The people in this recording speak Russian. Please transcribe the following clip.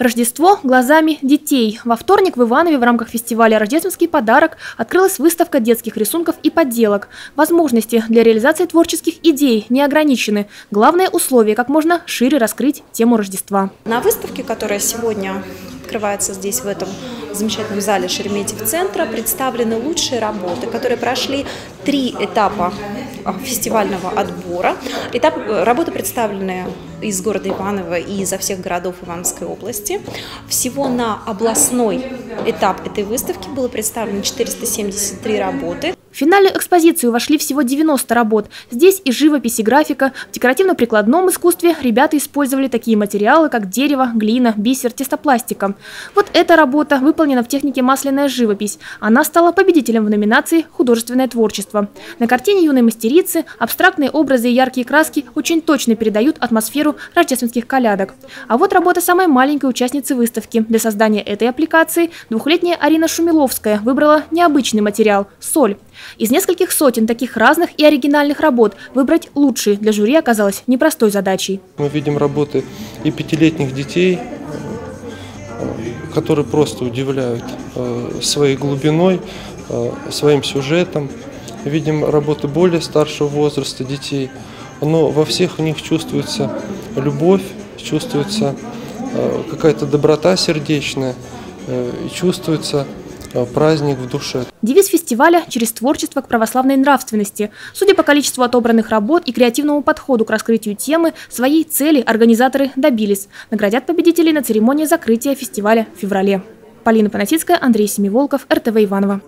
Рождество глазами детей. Во вторник в Иванове в рамках фестиваля «Рождественский подарок» открылась выставка детских рисунков и подделок. Возможности для реализации творческих идей не ограничены. Главное условие – как можно шире раскрыть тему Рождества. На выставке, которая сегодня открывается здесь, в этом замечательном зале Шереметьев-центра, представлены лучшие работы, которые прошли три этапа фестивального отбора. Этап, э, работы представлены из города Иваново и изо всех городов Ивановской области. Всего на областной этап этой выставки было представлено 473 работы. В финальную экспозицию вошли всего 90 работ. Здесь и живопись, и графика. В декоративно-прикладном искусстве ребята использовали такие материалы, как дерево, глина, бисер, тестопластика. Вот эта работа выполнена в технике масляная живопись. Она стала победителем в номинации «Художественное творчество». На картине юной мастерицы абстрактные образы и яркие краски очень точно передают атмосферу рождественских колядок. А вот работа самой маленькой участницы выставки. Для создания этой аппликации двухлетняя Арина Шумиловская выбрала необычный материал – соль. Из нескольких сотен таких разных и оригинальных работ выбрать лучшие для жюри оказалось непростой задачей. Мы видим работы и пятилетних детей, которые просто удивляют э, своей глубиной, э, своим сюжетом. Видим работы более старшего возраста детей, но во всех у них чувствуется любовь, чувствуется э, какая-то доброта сердечная, чувствуется праздник в душе. Девиз фестиваля «Через творчество к православной нравственности». Судя по количеству отобранных работ и креативному подходу к раскрытию темы, своей цели организаторы добились. Наградят победителей на церемонии закрытия фестиваля в феврале. Полина Панасицкая, Андрей Семиволков, РТВ Иванова.